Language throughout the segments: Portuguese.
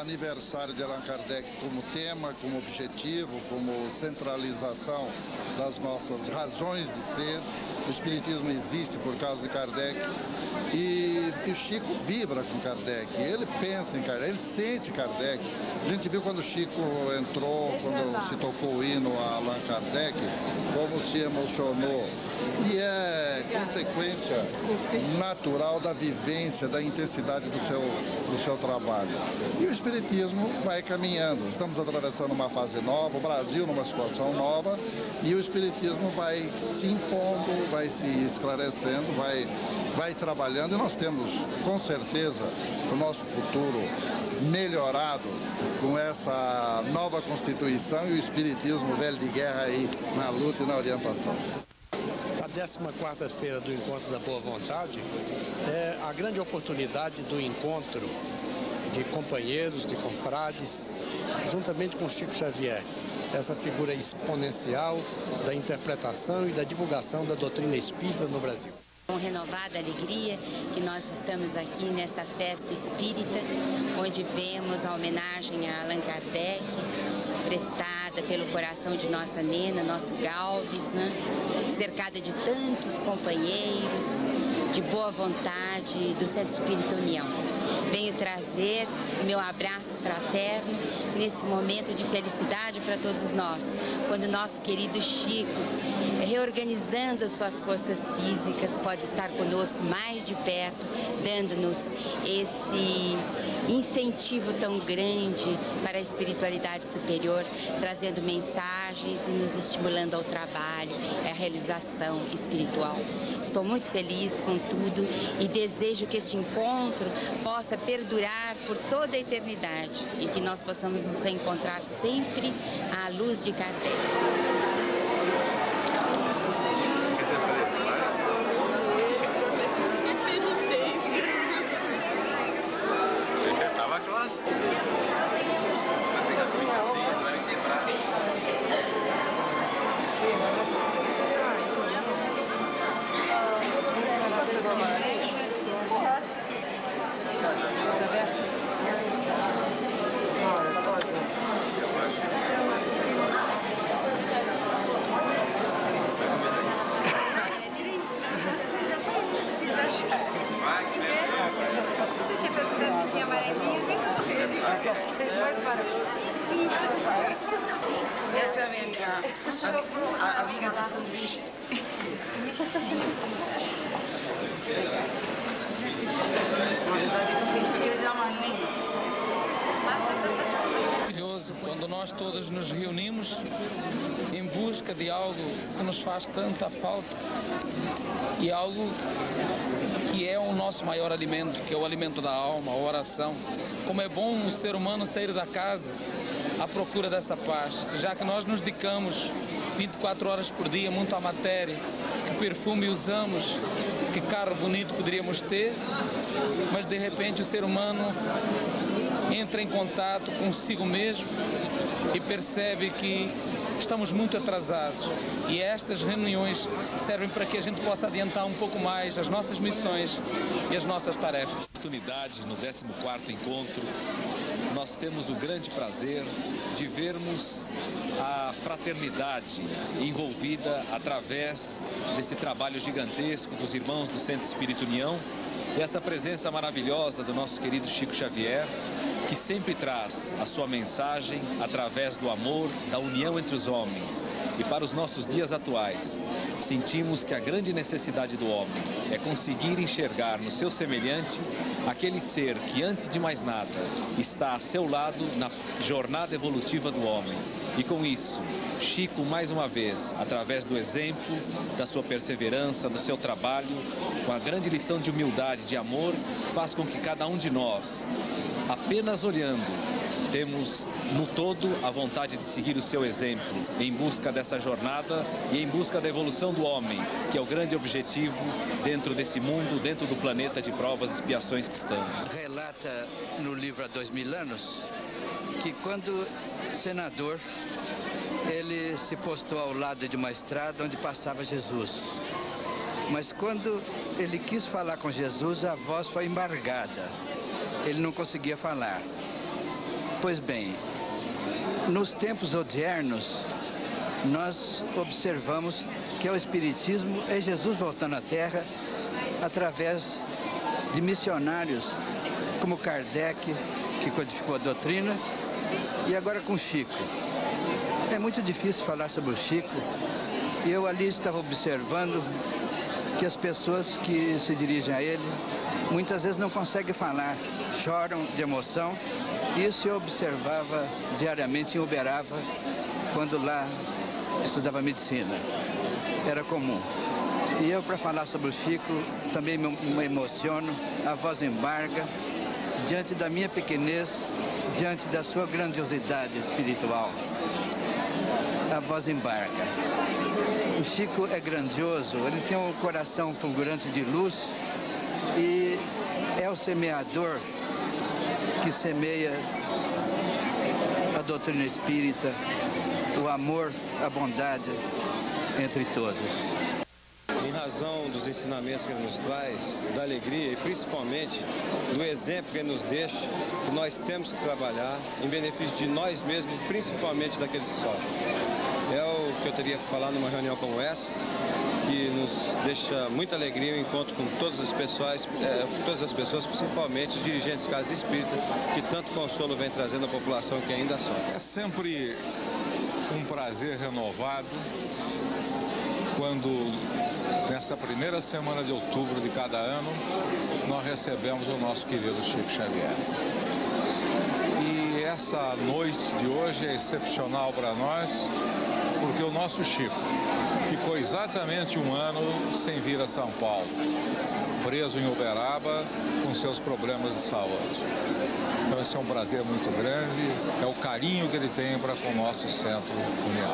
aniversário de Allan Kardec como tema, como objetivo, como centralização das nossas razões de ser. O Espiritismo existe por causa de Kardec e, e o Chico vibra com Kardec, ele pensa em Kardec, ele sente Kardec. A gente viu quando o Chico entrou, quando se tocou o hino a Allan Kardec, como se emocionou. E é consequência natural da vivência, da intensidade do seu, do seu trabalho. E o Espiritismo vai caminhando. Estamos atravessando uma fase nova, o Brasil numa situação nova, e o Espiritismo vai se impondo, vai se esclarecendo, vai, vai trabalhando, e nós temos, com certeza, o nosso futuro melhorado com essa nova Constituição e o Espiritismo velho de guerra aí na luta e na orientação. A 14ª-feira do Encontro da Boa Vontade é a grande oportunidade do encontro de companheiros, de confrades, juntamente com Chico Xavier, essa figura exponencial da interpretação e da divulgação da doutrina espírita no Brasil. Com renovada alegria que nós estamos aqui nesta festa espírita, onde vemos a homenagem a Allan Kardec, prestada pelo coração de nossa Nena, nosso Galves, né? cercada de tantos companheiros, de boa vontade do Centro Espírita União. Venho trazer o meu abraço fraterno nesse momento de felicidade para todos nós, quando nosso querido Chico, reorganizando as suas forças físicas, pode estar conosco mais de perto, dando-nos esse incentivo tão grande para a espiritualidade superior, trazendo mensagens e nos estimulando ao trabalho, à realização espiritual. Estou muito feliz com tudo e desejo que este encontro possa perdurar por toda a eternidade e que nós possamos nos reencontrar sempre à luz de Kardec. Nós todos nos reunimos em busca de algo que nos faz tanta falta e algo que é o nosso maior alimento, que é o alimento da alma, a oração. Como é bom o ser humano sair da casa à procura dessa paz, já que nós nos dedicamos 24 horas por dia muito à matéria, que perfume usamos, que carro bonito poderíamos ter, mas de repente o ser humano entra em contato consigo mesmo e percebe que estamos muito atrasados. E estas reuniões servem para que a gente possa adiantar um pouco mais as nossas missões e as nossas tarefas. Oportunidade no 14º encontro, nós temos o grande prazer de vermos a fraternidade envolvida através desse trabalho gigantesco dos irmãos do Centro Espírito União. E essa presença maravilhosa do nosso querido Chico Xavier, que sempre traz a sua mensagem através do amor, da união entre os homens. E para os nossos dias atuais, sentimos que a grande necessidade do homem é conseguir enxergar no seu semelhante aquele ser que, antes de mais nada, está a seu lado na jornada evolutiva do homem. E com isso, Chico, mais uma vez, através do exemplo, da sua perseverança, do seu trabalho, com a grande lição de humildade, de amor, faz com que cada um de nós apenas olhando, temos no todo a vontade de seguir o seu exemplo em busca dessa jornada e em busca da evolução do homem, que é o grande objetivo dentro desse mundo, dentro do planeta de provas e expiações que estamos. Relata no livro Há Dois Mil Anos que quando senador ele se postou ao lado de uma estrada onde passava Jesus. Mas quando ele quis falar com Jesus, a voz foi embargada ele não conseguia falar. Pois bem, nos tempos odiernos, nós observamos que o Espiritismo é Jesus voltando à Terra através de missionários como Kardec, que codificou a doutrina, e agora com Chico. É muito difícil falar sobre o Chico. Eu ali estava observando que as pessoas que se dirigem a ele muitas vezes não conseguem falar, choram de emoção. Isso eu observava diariamente em Uberaba, quando lá estudava medicina. Era comum. E eu, para falar sobre o Chico, também me emociono, a voz embarga, diante da minha pequenez, diante da sua grandiosidade espiritual. A voz embarga. O Chico é grandioso, ele tem um coração fulgurante de luz e é o semeador que semeia a doutrina espírita, o amor, a bondade entre todos em razão dos ensinamentos que ele nos traz, da alegria e principalmente do exemplo que ele nos deixa, que nós temos que trabalhar em benefício de nós mesmos e principalmente daqueles que sofrem. É o que eu teria que falar numa reunião como essa, que nos deixa muita alegria o encontro com todas as pessoas, é, todas as pessoas, principalmente os dirigentes de casa espírita, que tanto consolo vem trazendo à população que ainda sofre. É sempre um prazer renovado quando Nessa primeira semana de outubro de cada ano, nós recebemos o nosso querido Chico Xavier. E essa noite de hoje é excepcional para nós, porque o nosso Chico exatamente um ano sem vir a São Paulo, preso em Uberaba com seus problemas de saúde. Então esse é um prazer muito grande, é o carinho que ele tem para com o nosso centro União.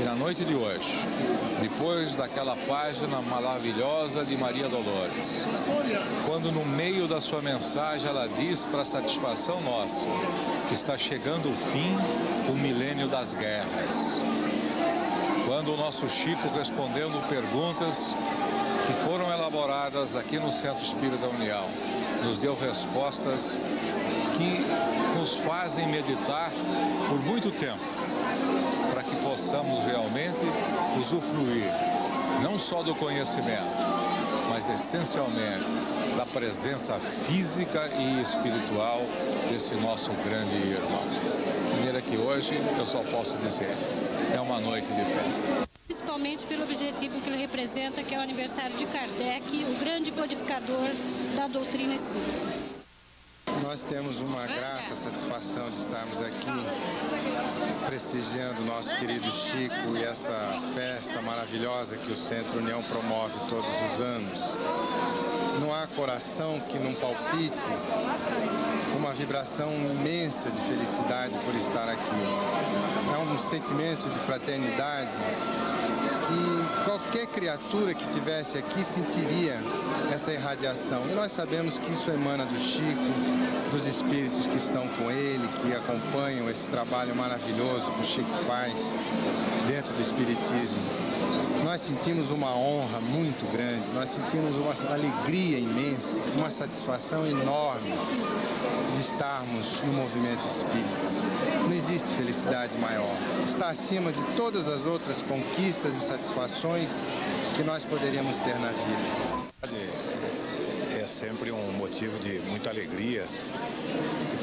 E na noite de hoje, depois daquela página maravilhosa de Maria Dolores, quando no meio da sua mensagem ela diz para satisfação nossa que está chegando o fim, o milênio das guerras. Quando o nosso Chico respondendo perguntas que foram elaboradas aqui no Centro Espírita União, nos deu respostas que nos fazem meditar por muito tempo, para que possamos realmente usufruir não só do conhecimento, mas essencialmente da presença física e espiritual desse nosso grande irmão. De maneira que hoje eu só posso dizer, é uma noite de festa principalmente pelo objetivo que ele representa, que é o aniversário de Kardec, o grande codificador da doutrina espírita. Nós temos uma grata satisfação de estarmos aqui prestigiando o nosso querido Chico e essa festa maravilhosa que o Centro União promove todos os anos. Não há coração que não palpite uma vibração imensa de felicidade por estar aqui. Um sentimento de fraternidade que qualquer criatura que tivesse aqui sentiria essa irradiação. E nós sabemos que isso emana do Chico, dos espíritos que estão com ele, que acompanham esse trabalho maravilhoso que o Chico faz dentro do Espiritismo. Nós sentimos uma honra muito grande, nós sentimos uma alegria imensa, uma satisfação enorme de estarmos no movimento espírita. Não existe felicidade maior. Está acima de todas as outras conquistas e satisfações que nós poderíamos ter na vida. É sempre um motivo de muita alegria,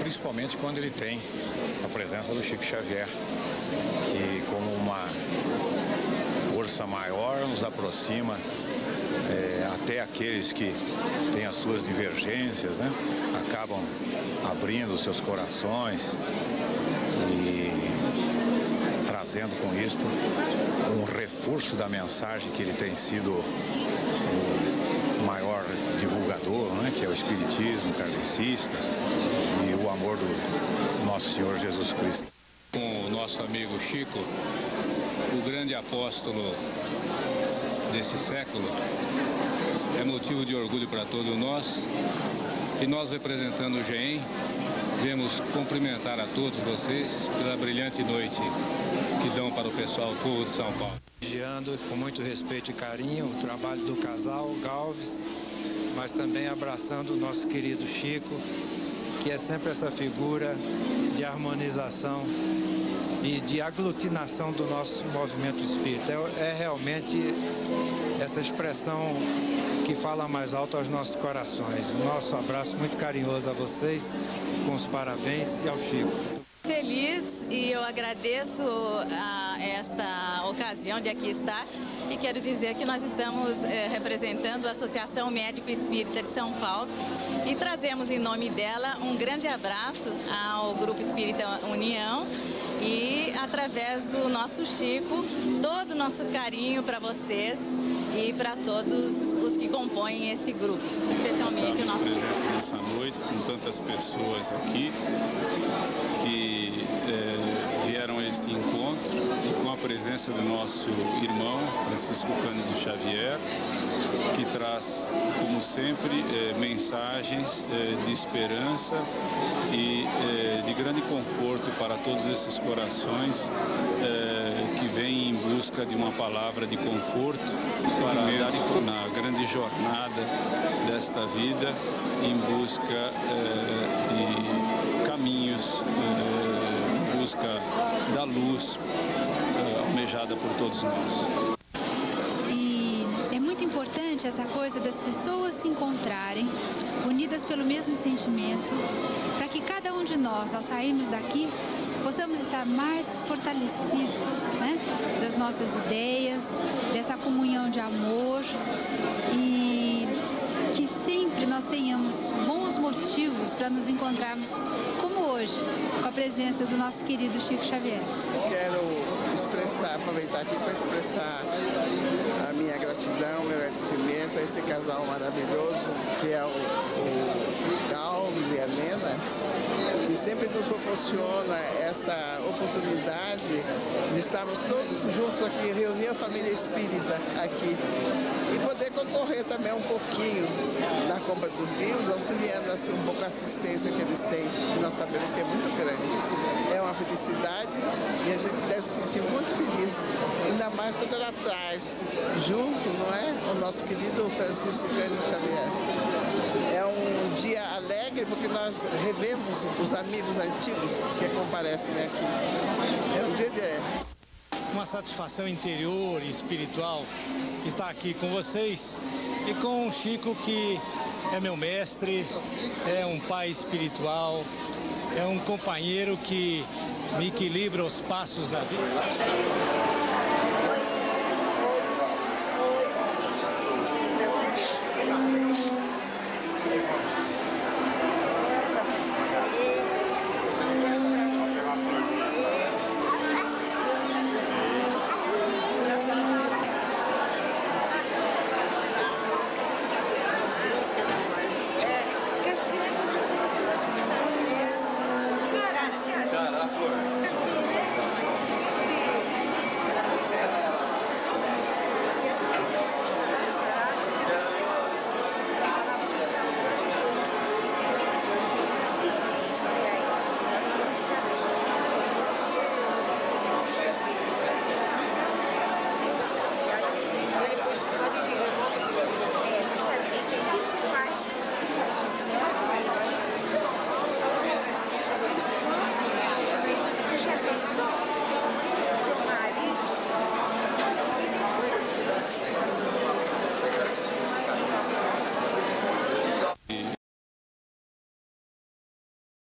principalmente quando ele tem a presença do Chico Xavier, que como uma força maior nos aproxima é, até aqueles que têm as suas divergências, né? acabam abrindo seus corações e trazendo com isto um reforço da mensagem que ele tem sido o maior divulgador, né? que é o Espiritismo kardecista e o amor do nosso Senhor Jesus Cristo. Com o nosso amigo Chico, o grande apóstolo desse século, é motivo de orgulho para todos nós. E nós, representando o GEM, vemos cumprimentar a todos vocês pela brilhante noite que dão para o pessoal, o povo de São Paulo. Vigiando com muito respeito e carinho o trabalho do casal Galves, mas também abraçando o nosso querido Chico, que é sempre essa figura de harmonização e de aglutinação do nosso movimento espírita. É, é realmente essa expressão que fala mais alto aos nossos corações. Nosso abraço muito carinhoso a vocês, com os parabéns e ao Chico. Feliz e eu agradeço a esta ocasião de aqui estar e quero dizer que nós estamos eh, representando a Associação Médico Espírita de São Paulo e trazemos em nome dela um grande abraço ao Grupo Espírita União e através do nosso Chico, todo o nosso carinho para vocês e para todos os que compõem esse grupo, especialmente Estamos o nosso presentes Chico. nessa noite com tantas pessoas aqui que eh, vieram a este encontro e com a presença do nosso irmão Francisco Cândido Xavier, que traz, como sempre, eh, mensagens eh, de esperança e de grande conforto para todos esses corações que vêm em busca de uma palavra de conforto para dar na grande jornada desta vida em busca eh, de caminhos, eh, em busca da luz eh, almejada por todos nós. E é muito importante essa coisa das pessoas se encontrarem, unidas pelo mesmo sentimento, para que cada um de nós, ao sairmos daqui, possamos estar mais fortalecidos né? das nossas ideias, dessa comunhão de amor e que sempre nós tenhamos bons motivos para nos encontrarmos como hoje, com a presença do nosso querido Chico Xavier. Quero expressar, aproveitar aqui para expressar a minha gratidão, meu agradecimento a esse casal maravilhoso que é o, o e a Nena, sempre nos proporciona essa oportunidade de estarmos todos juntos aqui, reunir a família espírita aqui e poder concorrer também um pouquinho na compra dos livros, auxiliando assim um pouco a assistência que eles têm, que nós sabemos que é muito grande. É uma felicidade e a gente deve se sentir muito feliz, ainda mais quando ela traz junto, não é? O nosso querido Francisco Cândido Xavier. É um dia alegre porque nós revemos os amigos antigos que comparecem aqui. É um dia de uma satisfação interior e espiritual estar aqui com vocês e com o Chico que é meu mestre, é um pai espiritual, é um companheiro que me equilibra os passos da vida.